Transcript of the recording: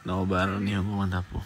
Nobar nih aku mantap po.